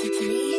to three.